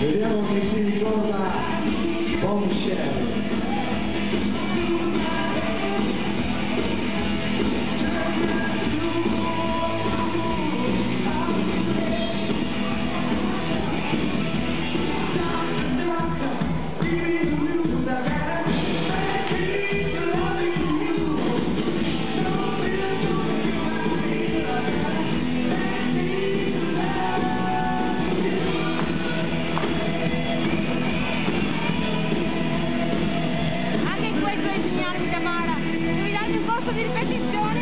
Vediamo che si ricorda Bombshell. insegnarmi da bara. Devi darmi un corso di ripetizione.